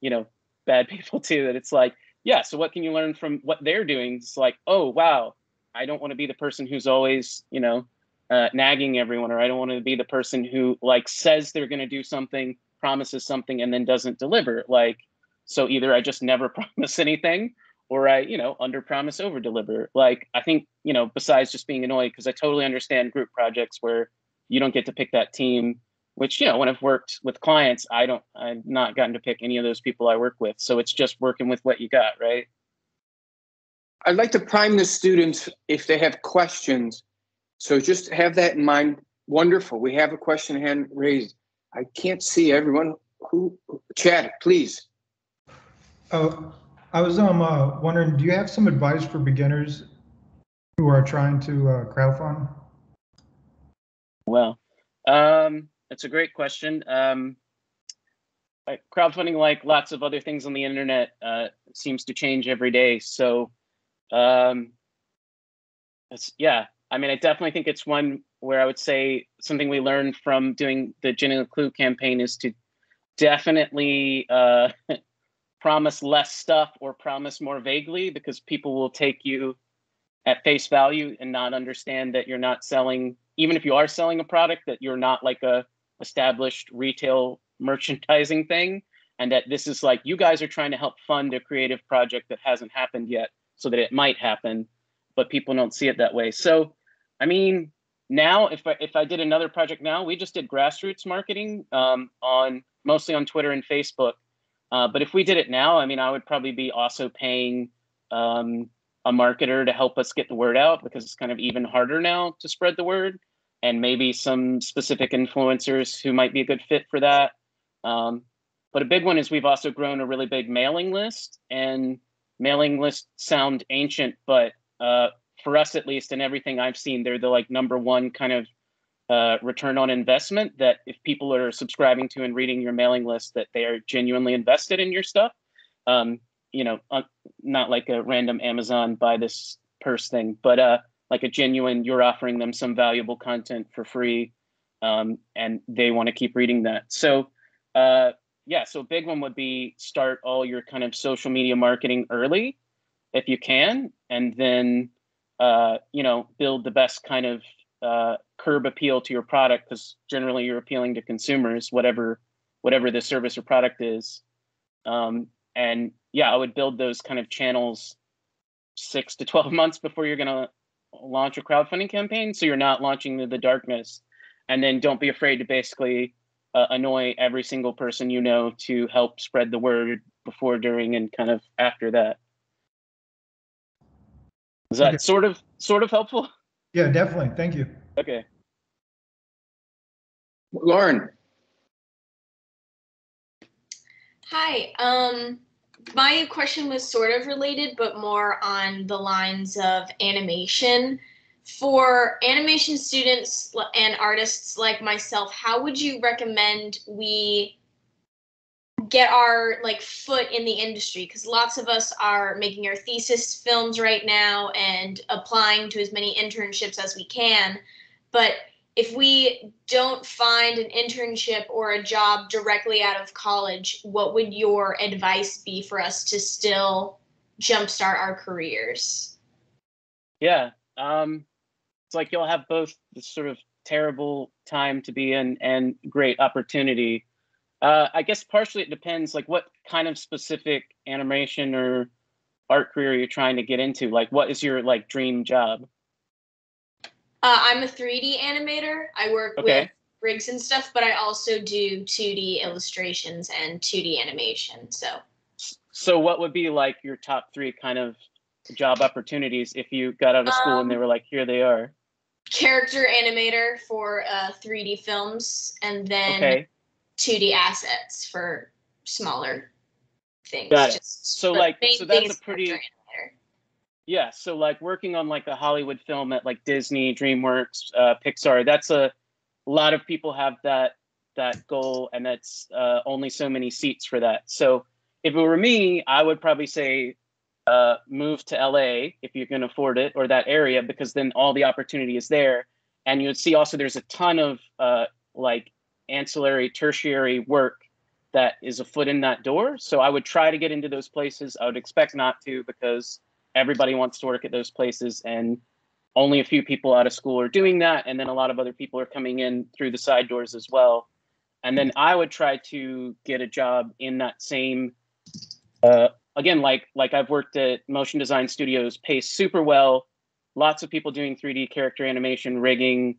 you know, bad people too. That it's like yeah so what can you learn from what they're doing? It's like oh wow i don't want to be the person who's always you know uh, nagging everyone or i don't want to be the person who like says they're going to do something promises something and then doesn't deliver. Like so either i just never promise anything or i you know under promise over deliver. Like i think you know besides just being annoyed because i totally understand group projects where you don't get to pick that team which you know when i've worked with clients i don't i've not gotten to pick any of those people i work with. So it's just working with what you got right?
I'd like to prime the students if they have questions. So just have that in mind. Wonderful. We have a question hand raised. I can't see everyone. Who chat please.
Oh i was um uh, wondering do you have some advice for beginners who are trying to uh, crowdfund?
Well um it's a great question. Um, crowdfunding, like lots of other things on the internet, uh, seems to change every day. So, um, it's yeah. I mean, I definitely think it's one where I would say something we learned from doing the and Clue campaign is to definitely uh, promise less stuff or promise more vaguely because people will take you at face value and not understand that you're not selling even if you are selling a product that you're not like a established retail merchandising thing and that this is like you guys are trying to help fund a creative project that hasn't happened yet so that it might happen but people don't see it that way. So i mean now if i if i did another project now we just did grassroots marketing um, on mostly on twitter and facebook. Uh, but if we did it now i mean i would probably be also paying um, a marketer to help us get the word out because it's kind of even harder now to spread the word and maybe some specific influencers who might be a good fit for that. Um, but a big one is we've also grown a really big mailing list, and mailing lists sound ancient, but uh, for us at least, and everything I've seen, they're the like number one kind of uh, return on investment. That if people are subscribing to and reading your mailing list, that they are genuinely invested in your stuff. Um, you know, not like a random Amazon buy this purse thing, but uh, like a genuine you're offering them some valuable content for free um, and they want to keep reading that. So uh, yeah so a big one would be start all your kind of social media marketing early if you can and then uh, you know build the best kind of uh, curb appeal to your product because generally you're appealing to consumers whatever whatever the service or product is. Um, and yeah i would build those kind of channels six to 12 months before you're going to launch a crowdfunding campaign so you're not launching into the darkness. And then don't be afraid to basically uh, annoy every single person you know to help spread the word before during and kind of after that. Is that okay. sort of sort of helpful?
Yeah definitely. Thank you.
Okay.
Lauren.
Hi um my question was sort of related, but more on the lines of animation. For animation students and artists like myself, how would you recommend we get our like foot in the industry? Because lots of us are making our thesis films right now and applying to as many internships as we can. But if we don't find an internship or a job directly out of college, what would your advice be for us to still jumpstart our careers?
Yeah, um, it's like you'll have both this sort of terrible time to be in and great opportunity. Uh, I guess partially it depends, like what kind of specific animation or art career you're trying to get into. Like, what is your like dream job?
Uh, I'm a 3D animator. I work
okay.
with rigs and stuff, but I also do 2D illustrations and 2D animation. So
So what would be like your top three kind of job opportunities if you got out of school and they
Um,
were like, here they are?
character animator for uh, 3D films, and then
Okay.
2D assets for smaller things.
Got it.
Just-
So, like, so that's a pretty-. Yeah, so like working on like a Hollywood film at like Disney, DreamWorks, uh, Pixar, that's a, a lot of people have that that goal, and that's uh, only so many seats for that. So if it were me, I would probably say uh, move to LA if you can afford it or that area because then all the opportunity is there, and you would see also there's a ton of uh, like ancillary, tertiary work that is a foot in that door. So I would try to get into those places. I would expect not to because everybody wants to work at those places and only a few people out of school are doing that and then a lot of other people are coming in through the side doors as well. And then i would try to get a job in that same uh, again like like i've worked at motion design studios pay super well. Lots of people doing 3d character animation rigging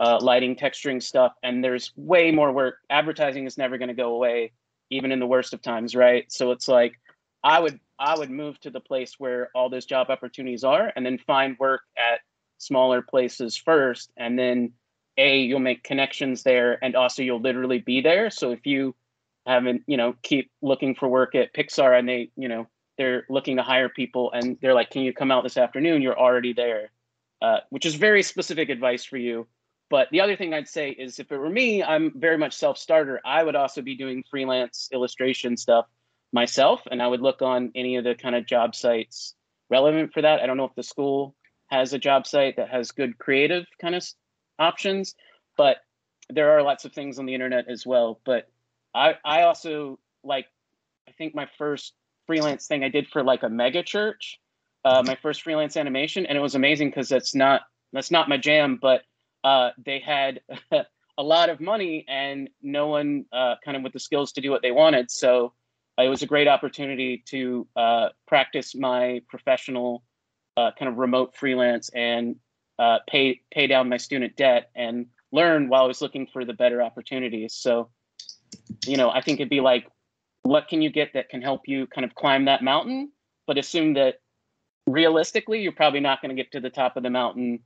uh, lighting texturing stuff and there's way more work. Advertising is never going to go away even in the worst of times right? So it's like i would i would move to the place where all those job opportunities are and then find work at smaller places first. And then a you'll make connections there and also you'll literally be there. So if you haven't you know keep looking for work at pixar and they you know they're looking to hire people and they're like can you come out this afternoon? You're already there uh, which is very specific advice for you. But the other thing i'd say is if it were me i'm very much self-starter. I would also be doing freelance illustration stuff myself and i would look on any of the kind of job sites relevant for that. I don't know if the school has a job site that has good creative kind of options but there are lots of things on the internet as well. But i i also like i think my first freelance thing i did for like a mega church uh, my first freelance animation and it was amazing because that's not that's not my jam but uh, they had a lot of money and no one uh, kind of with the skills to do what they wanted. So it was a great opportunity to uh, practice my professional uh, kind of remote freelance and uh, pay pay down my student debt and learn while I was looking for the better opportunities. So, you know, I think it'd be like, what can you get that can help you kind of climb that mountain? But assume that realistically, you're probably not going to get to the top of the mountain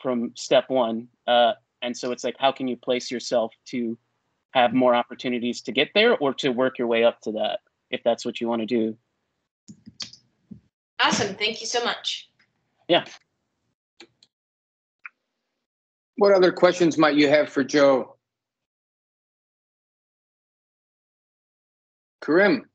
from step one. Uh, and so it's like, how can you place yourself to have more opportunities to get there or to work your way up to that if that's what you want to do?
Awesome. Thank you so much. Yeah.
What other questions might you have for Joe? Karim,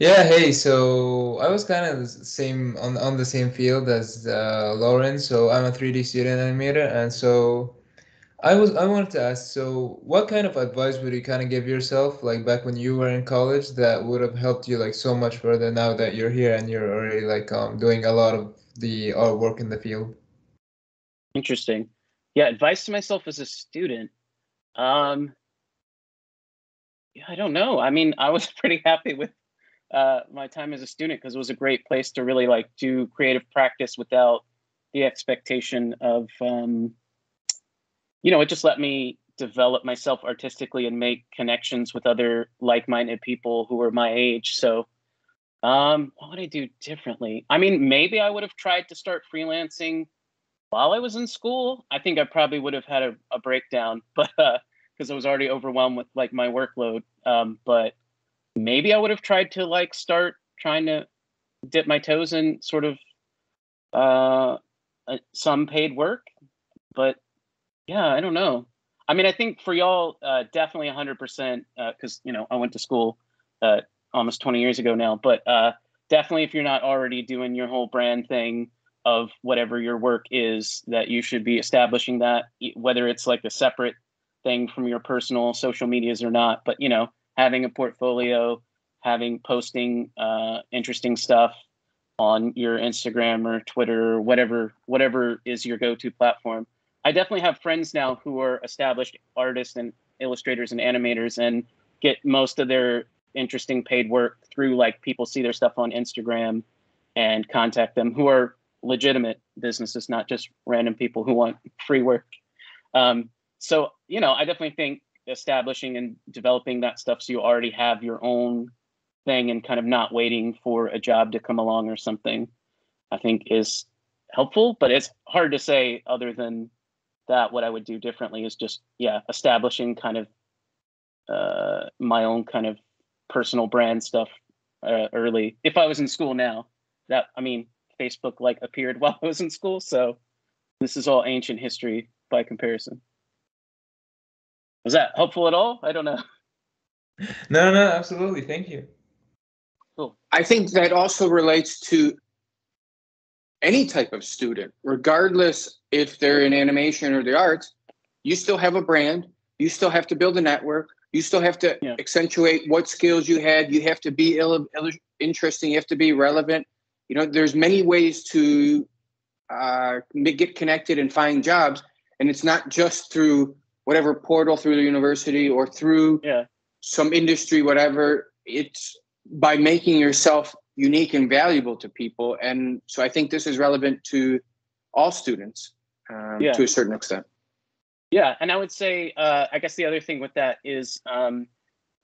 Yeah, hey, so I was kind of the same on on the same field as uh, Lauren. So I'm a 3D student animator, and so I was I wanted to ask, so what kind of advice would you kind of give yourself, like back when you were in college, that would have helped you like so much further now that you're here and you're already like um doing a lot of the artwork in the field?
Interesting. Yeah, advice to myself as a student. Um, yeah, I don't know. I mean, I was pretty happy with uh, my time as a student because it was a great place to really like do creative practice without the expectation of, um, you know, it just let me develop myself artistically and make connections with other like-minded people who were my age. So, um, what would I do differently? I mean, maybe I would have tried to start freelancing while I was in school, I think I probably would have had a, a breakdown, but because I was already overwhelmed with like my workload. Um, but maybe I would have tried to like start trying to dip my toes in sort of uh, uh, some paid work. But yeah, I don't know. I mean, I think for y'all, uh, definitely 100% because you know I went to school uh, almost 20 years ago now. But uh, definitely, if you're not already doing your whole brand thing of whatever your work is that you should be establishing that whether it's like a separate thing from your personal social medias or not but you know having a portfolio having posting uh, interesting stuff on your instagram or twitter or whatever whatever is your go-to platform i definitely have friends now who are established artists and illustrators and animators and get most of their interesting paid work through like people see their stuff on instagram and contact them who are legitimate businesses, not just random people who want free work. Um, so you know, I definitely think establishing and developing that stuff so you already have your own thing and kind of not waiting for a job to come along or something, I think is helpful. But it's hard to say other than that. What I would do differently is just yeah, establishing kind of uh, my own kind of personal brand stuff uh, early. If I was in school now, that I mean, Facebook like appeared while I was in school, so this is all ancient history by comparison. Was that helpful at all? I don't know.
No, no, absolutely. Thank you.
Cool.
I think that also relates to any type of student, regardless if they're in animation or the arts, you still have a brand, you still have to build a network, you still have to
Yeah.
accentuate what skills you had, you have to be ill, ill- interesting, you have to be relevant. You know, there's many ways to uh, get connected and find jobs, and it's not just through whatever portal through the university or through
Yeah.
some industry, whatever. It's by making yourself unique and valuable to people. And so I think this is relevant to all students um,
Yeah.
to a certain extent.
Yeah, and I would say, uh, I guess the other thing with that is, um,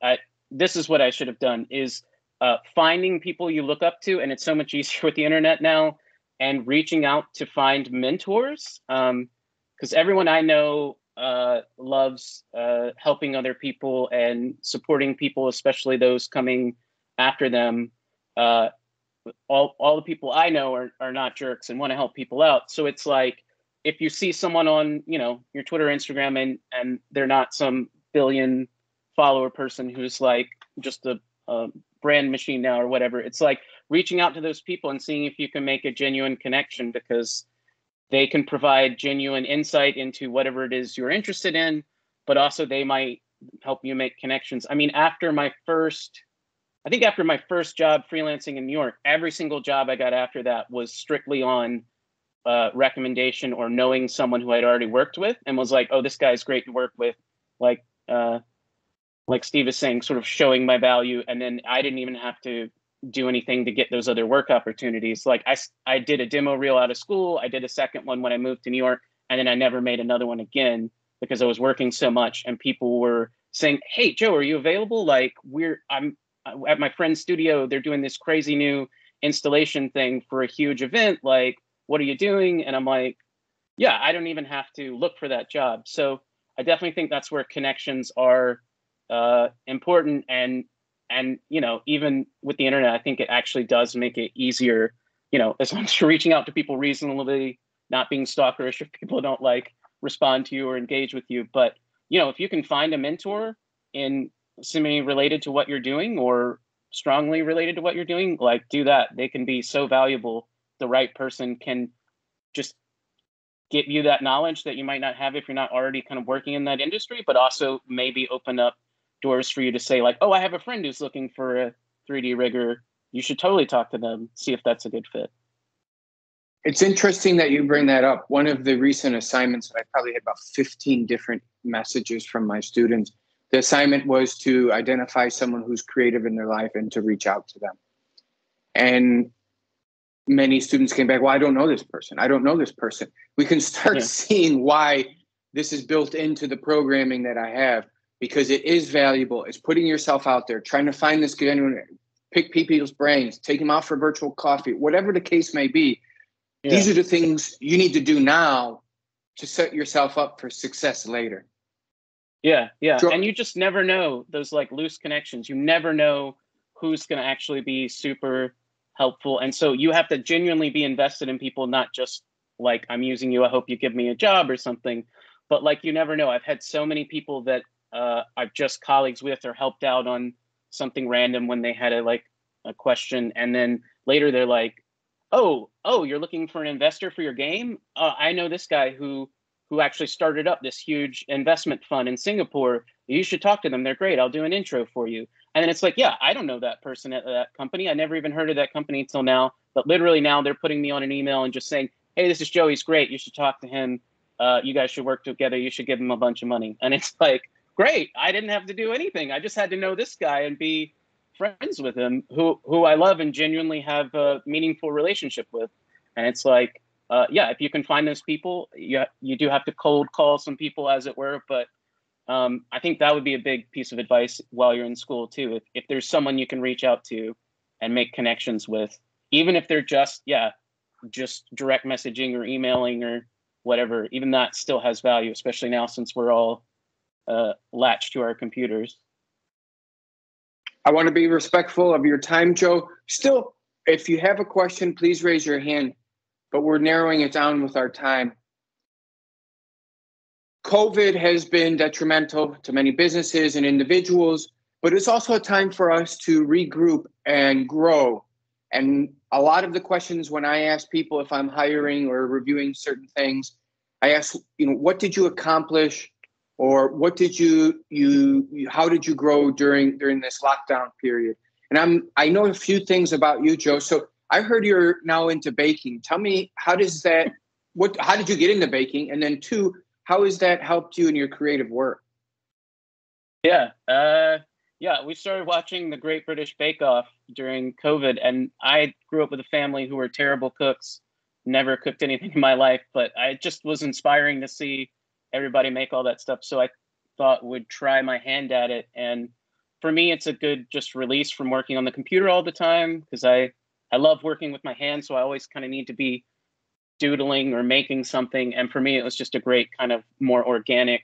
I, this is what I should have done: is uh, finding people you look up to, and it's so much easier with the internet now, and reaching out to find mentors. Because everyone I know uh, loves uh, helping other people and supporting people, especially those coming after them. Uh, all all the people I know are are not jerks and want to help people out. So it's like if you see someone on you know your twitter instagram and and they're not some billion follower person who's like just a, a brand machine now or whatever it's like reaching out to those people and seeing if you can make a genuine connection because they can provide genuine insight into whatever it is you're interested in but also they might help you make connections i mean after my first i think after my first job freelancing in new york every single job i got after that was strictly on uh, recommendation or knowing someone who I'd already worked with and was like, oh, this guy's great to work with. Like, uh, like Steve is saying, sort of showing my value. And then I didn't even have to do anything to get those other work opportunities. Like I I did a demo reel out of school. I did a second one when I moved to New York and then I never made another one again because I was working so much and people were saying, Hey, Joe, are you available? Like we're, I'm at my friend's studio. They're doing this crazy new installation thing for a huge event. Like, what are you doing? And I'm like, yeah, I don't even have to look for that job. So I definitely think that's where connections are uh, important. And and you know, even with the internet, I think it actually does make it easier. You know, as long as you're reaching out to people reasonably, not being stalkerish if people don't like respond to you or engage with you. But you know, if you can find a mentor in semi related to what you're doing or strongly related to what you're doing, like do that. They can be so valuable the right person can just give you that knowledge that you might not have if you're not already kind of working in that industry, but also maybe open up doors for you to say like, oh, I have a friend who's looking for a 3D rigger. You should totally talk to them, see if that's a good fit.
It's interesting that you bring that up. One of the recent assignments, I probably had about 15 different messages from my students. The assignment was to identify someone who's creative in their life and to reach out to them. And many students came back, well, I don't know this person. I don't know this person. We can start
Yeah.
seeing why this is built into the programming that I have because it is valuable. It's putting yourself out there, trying to find this genuine, pick people's brains, take them out for virtual coffee, whatever the case may be. These are the things you need to do now to set yourself up for success later.
Yeah, yeah.
Sure.
And you just never know those like loose connections. You never know who's going to actually be super helpful. And so you have to genuinely be invested in people, not just like, I'm using you. I hope you give me a job or something. But like, you never know. I've had so many people that uh, I've just colleagues with or helped out on something random when they had a like a question. And then later they're like, oh, oh, you're looking for an investor for your game? Uh, I know this guy who who actually started up this huge investment fund in Singapore. You should talk to them. They're great. I'll do an intro for you. And then it's like, yeah, I don't know that person at that company. I never even heard of that company until now. But literally now they're putting me on an email and just saying, hey, this is Joe. He's great. You should talk to him. Uh, you guys should work together. You should give him a bunch of money. And it's like, great. I didn't have to do anything. I just had to know this guy and be friends with him, who who I love and genuinely have a meaningful relationship with. And it's like, uh, yeah, if you can find those people, you you do have to cold call some people, as it were. But um, I think that would be a big piece of advice while you're in school too. If if there's someone you can reach out to and make connections with, even if they're just yeah, just direct messaging or emailing or whatever, even that still has value, especially now since we're all uh, latched to our computers.
I want to be respectful of your time, Joe. Still, if you have a question, please raise your hand, but we're narrowing it down with our time. COVID has been detrimental to many businesses and individuals, but it's also a time for us to regroup and grow. And a lot of the questions when I ask people if I'm hiring or reviewing certain things, I ask, you know, what did you accomplish? Or what did you, you, how did you grow during during this lockdown period? And I'm I know a few things about you, Joe. So I heard you're now into baking. Tell me how does that what how did you get into baking? And then two, how has that helped you in your creative work?
Yeah. Uh yeah, we started watching the Great British Bake Off during COVID, and I grew up with a family who were terrible cooks. Never cooked anything in my life, but I just was inspiring to see everybody make all that stuff. So I thought would try my hand at it. And for me, it's a good just release from working on the computer all the time because I I love working with my hands, so I always kind of need to be doodling or making something. And for me, it was just a great kind of more organic,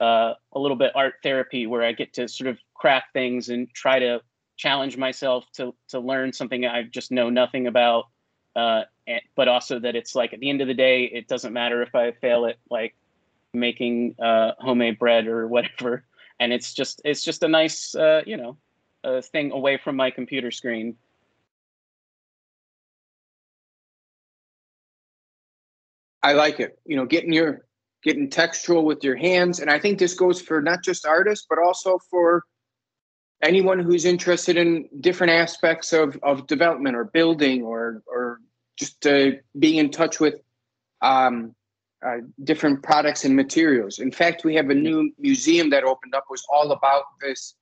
uh, a little bit art therapy where I get to sort of craft things and try to challenge myself to to learn something I just know nothing about. Uh, and, but also that it's like at the end of the day, it doesn't matter if I fail at like making uh, homemade bread or whatever. And it's just it's just a nice uh, you know thing away from my computer screen.
I like it. You know, getting your getting textual with your hands, and I think this goes for not just artists, but also for anyone who's interested in different aspects of, of development or building or or just uh, being in touch with um, uh, different products and materials. In fact, we have a new museum that opened up was all about this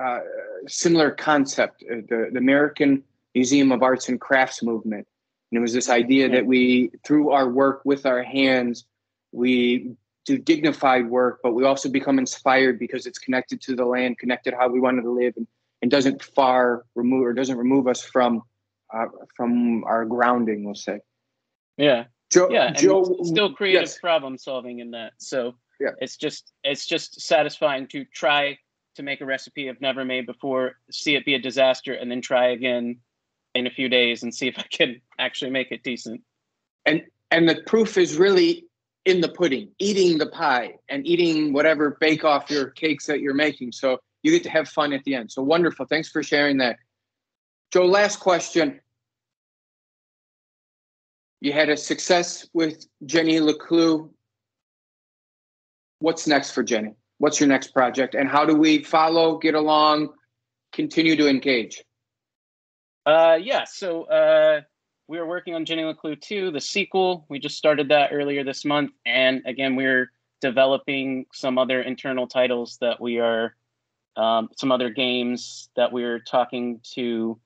uh, similar concept, uh, the, the American Museum of Arts and Crafts movement. And it was this idea that we, through our work with our hands, we do dignified work, but we also become inspired because it's connected to the land, connected how we wanted to live, and, and doesn't far remove or doesn't remove us from uh, from our grounding. We'll say.
Yeah.
Joe,
yeah,
Joe,
still creative
yes.
problem solving in that. So
Yeah.
it's just it's just satisfying to try to make a recipe I've never made before, see it be a disaster, and then try again in a few days and see if I can actually make it decent.
and and the proof is really in the pudding eating the pie and eating whatever bake off your cakes that you're making. So you get to have fun at the end. So wonderful. Thanks for sharing that. Joe last question. You had a success with jenny leclue. What's next for jenny? What's your next project? And how do we follow get along continue to engage
Uh, yeah, so uh, we are working on Jenny LeClue 2, the sequel. We just started that earlier this month. And again, we're developing some other internal titles that we are, um, some other games that we're talking to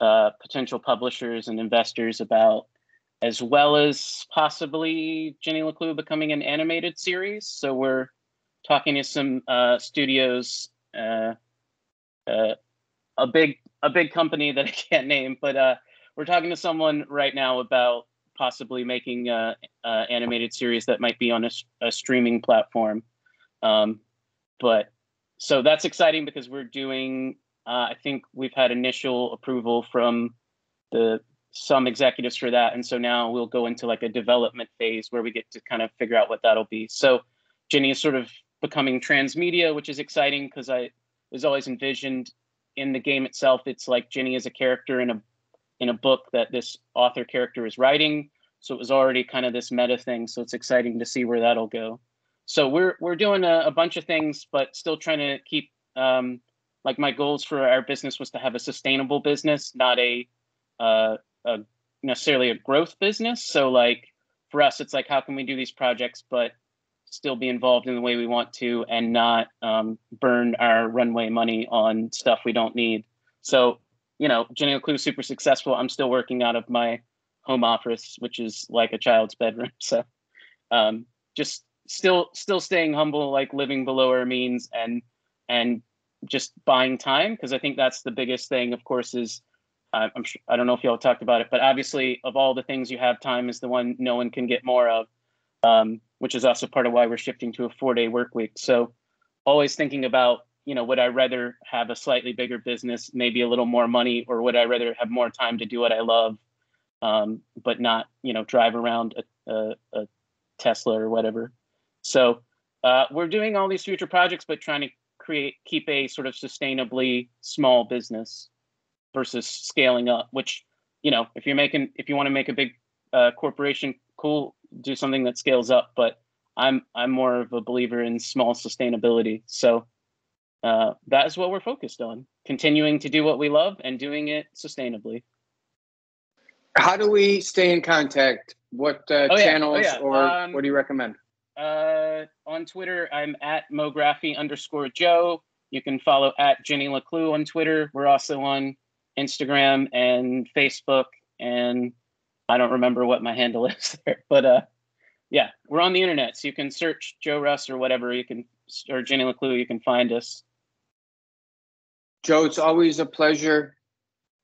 uh, potential publishers and investors about, as well as possibly Jenny LeClue becoming an animated series. So we're talking to some uh, studios, uh, uh, a big a big company that I can't name, but uh, we're talking to someone right now about possibly making a, a animated series that might be on a streaming platform. Um, but so that's exciting because we're doing. Uh, I think we've had initial approval from the some executives for that, and so now we'll go into like a development phase where we get to kind of figure out what that'll be. So Jenny is sort of becoming transmedia, which is exciting because I was always envisioned in the game itself it's like Jenny is a character in a in a book that this author character is writing. So it was already kind of this meta thing. So it's exciting to see where that'll go. So we're we're doing a, a bunch of things but still trying to keep um like my goals for our business was to have a sustainable business not a uh a necessarily a growth business. So like for us it's like how can we do these projects but still be involved in the way we want to and not um, burn our runway money on stuff we don't need. So, you know, Jenny LeClue is super successful. I'm still working out of my home office, which is like a child's bedroom. So um, just still still staying humble, like living below our means and and just buying time because I think that's the biggest thing. Of course, is I'm sure, I don't know if y'all talked about it, but obviously of all the things you have, time is the one no one can get more of, um, which is also part of why we're shifting to a four day work week. So always thinking about you know would I rather have a slightly bigger business, maybe a little more money, or would I rather have more time to do what I love, um, but not you know drive around a, a, a Tesla or whatever. So uh, we're doing all these future projects, but trying to create keep a sort of sustainably small business versus scaling up. Which you know, if you're making if you want to make a big uh, corporation, cool, do something that scales up. But I'm I'm more of a believer in small sustainability. So uh, that is what we're focused on: continuing to do what we love and doing it sustainably.
How do we stay in contact? What uh,
Oh, yeah. Oh,
channels
yeah.
or
Um,
what do you recommend?
Uh, on Twitter, I'm at Mografi underscore Joe. You can follow at Jenny LeClue on Twitter. We're also on Instagram and Facebook, and I don't remember what my handle is there, but uh, yeah, we're on the internet, so you can search Joe Russ or whatever you can, or Jenny LeClue. You can find us.
Joe, it's always a pleasure.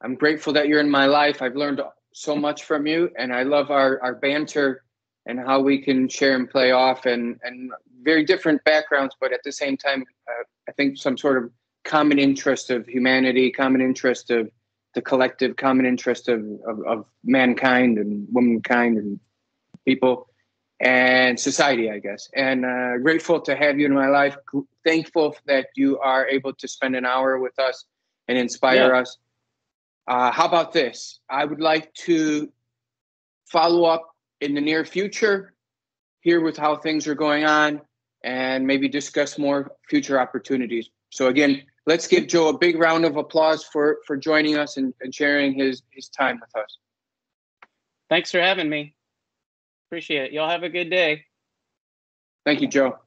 I'm grateful that you're in my life. I've learned so much from you, and I love our, our banter and how we can share and play off and, and very different backgrounds, but at the same time, uh, I think some sort of common interest of humanity, common interest of the collective, common interest of, of, of mankind and womankind and people and society, I guess. And uh, grateful to have you in my life. Thankful that you are able to spend an hour with us and inspire us. Uh, how about this? I would like to follow up in the near future, hear with how things are going on, and maybe discuss more future opportunities. So again, let's give Joe a big round of applause for for joining us and, and sharing his his time with us.
Thanks for having me. Appreciate it. Y'all have a good day.
Thank you, Joe.